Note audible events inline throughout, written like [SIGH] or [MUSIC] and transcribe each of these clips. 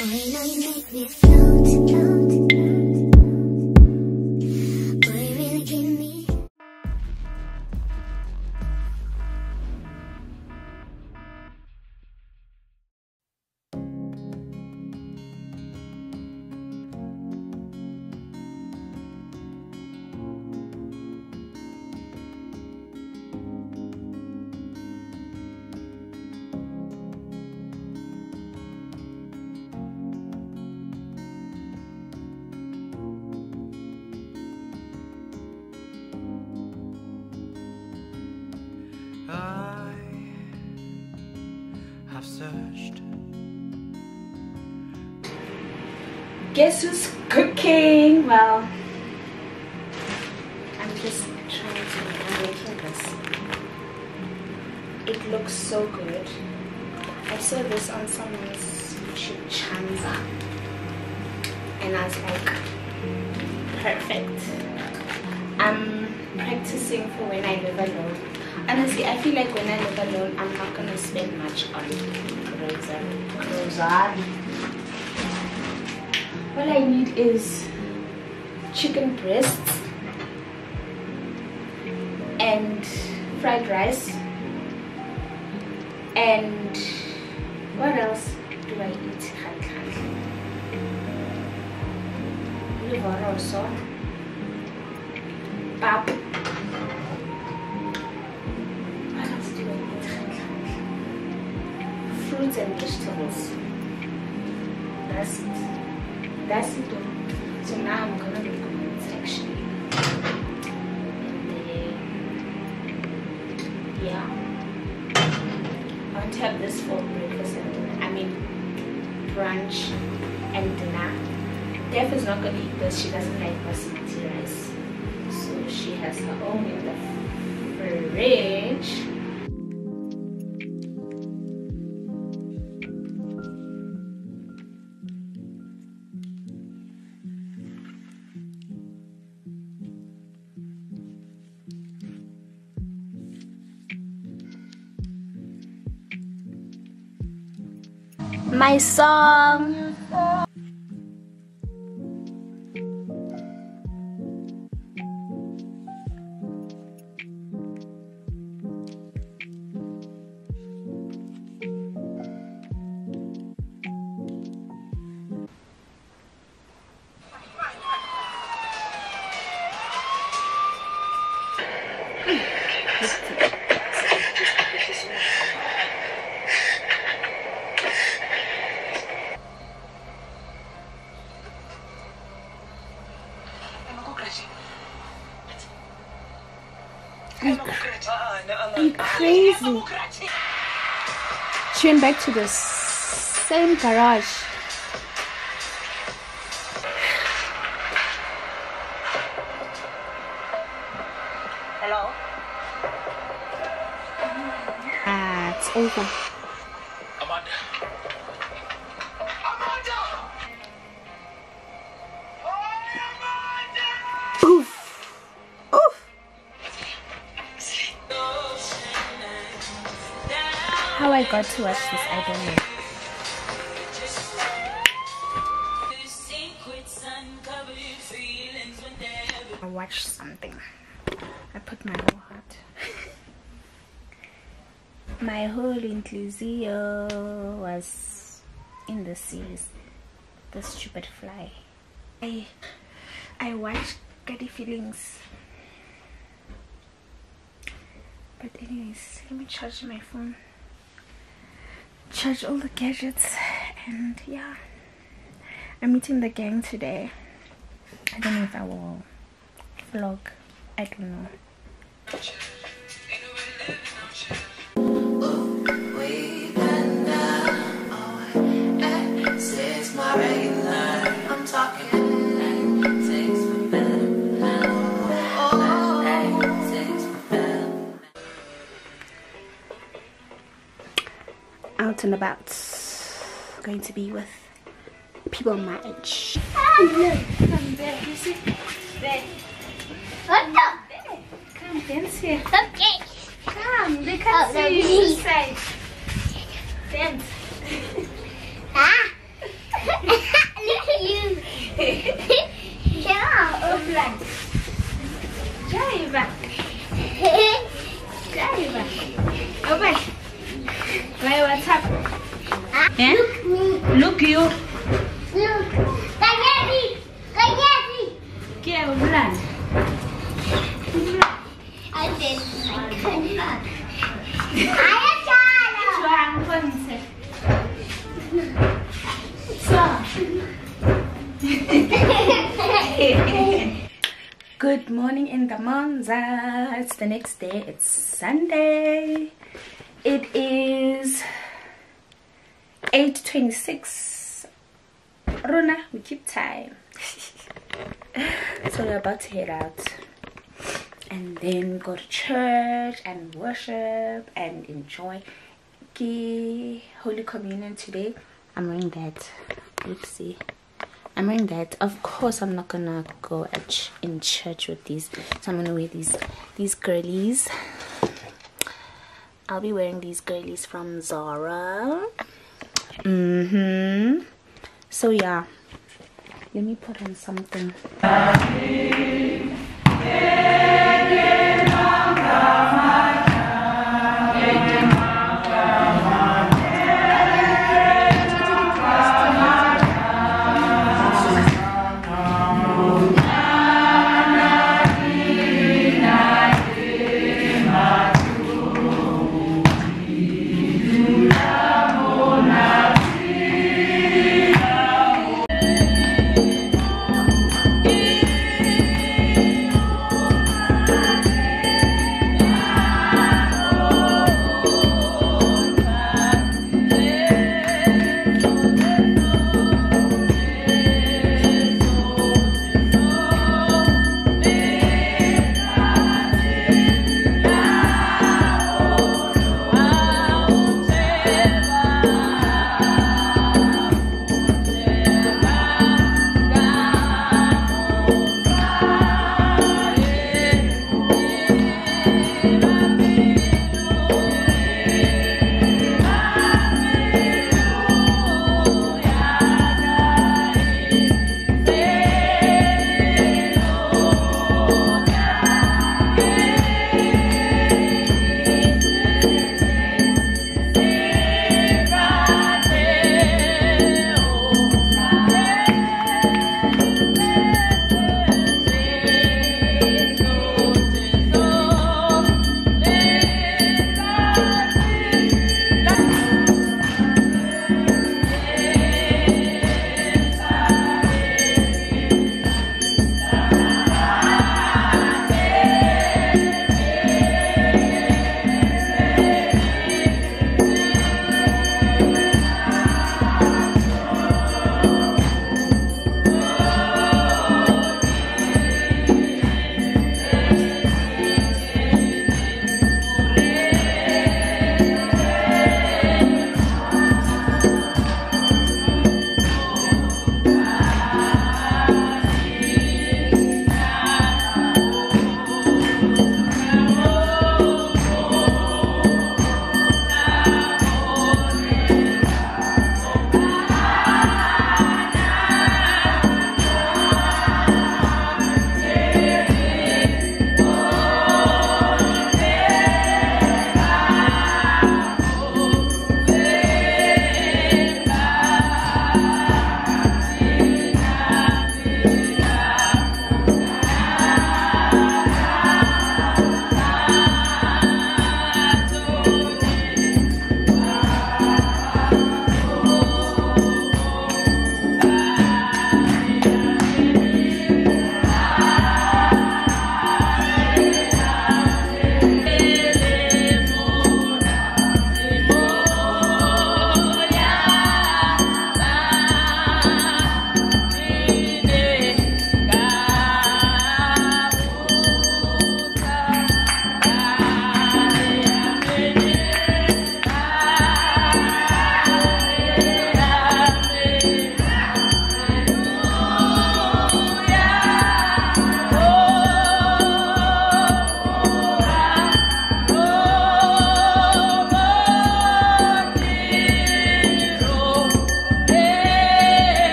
Boy, now you make me float, float, I have searched. Guess who's cooking? Well, I'm just trying to making this. It looks so good. I saw this on someone's YouTube Chanza, and I was like, perfect. I'm practicing for when I live alone. Honestly, I feel like when I live alone, I'm not gonna spend much on. Rosary. All I need is chicken breasts and fried rice and what else do I eat? Liver. Pap. That's it. That's it. though. So now I'm gonna it actually. And then, yeah. I want to have this for breakfast and dinner. I mean, brunch and dinner. Def is not gonna eat this. She doesn't like basmati rice. So she has her own in the fridge. My song. She back to the same garage. Hello. Ah, it's over. I got to watch this, I don't know. I watched something. I put my whole heart. [LAUGHS] my whole inclusio was in the series. The stupid fly. I I watched Gutty Feelings. But anyways, let me charge my phone. Charge all the gadgets and yeah. I'm meeting the gang today. I don't know if I will vlog. I don't know. about going to be with people my age. Come look, come there, you see? Come dance here. Okay. Come, look at oh, see you inside. Dance. ah! look at you. Come on. Up like. Drive back. Drive back. Go back. Wait, what's up? Cute. Kayeti, kayeti. Ke ulan. I did my goodness. Ayo chala. Chuang bonse. So. Good morning in the Monza. It's the next day. It's Sunday. It is 8.26. Rona, we keep time. so we're about to head out. And then go to church and worship and enjoy Holy Communion today. I'm wearing that. Oopsie. I'm wearing that. Of course, I'm not gonna go ch- in church with these. So I'm gonna wear these these girlies. I'll be wearing these girlies from Zara. Mm-hmm. So yeah. Let me put on something.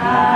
嗯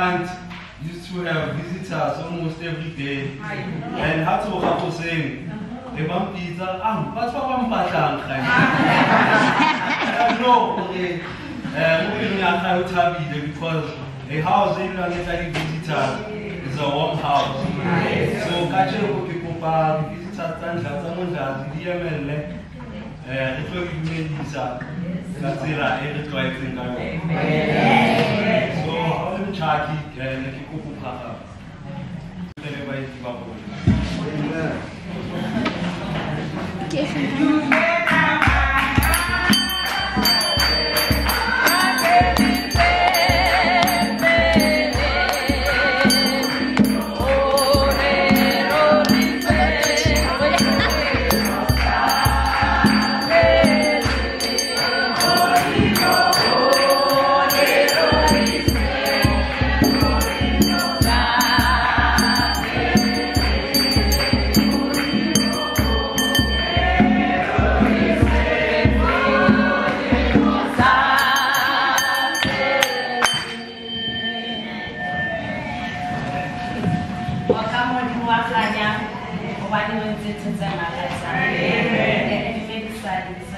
aunt used to have visitors almost every day. And how to was saying, Ebam pizza, ah, what's what I'm patang? [LAUGHS] No, okay. Moving on, I would have it because a house in a visitors is a warm house. So, kachero people pa visitors tandla tsamondla zidiyemele eh re tlo dumedisa ka tsela e re tlwaetseng ka yone Onun çaki kirelendeki kupu pata. Tebe bayi tiba bu. Keyfim. Why kubaliwe nzithu do zakho and may be silent